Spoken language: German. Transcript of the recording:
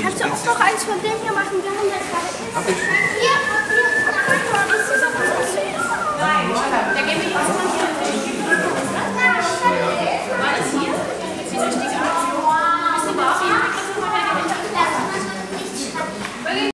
Kannst du auch noch eins von dem hier machen? Wir haben das gerade. Hab ich. Hier, Papier, Papier. Das ist doch was Nein, da gebe ich was.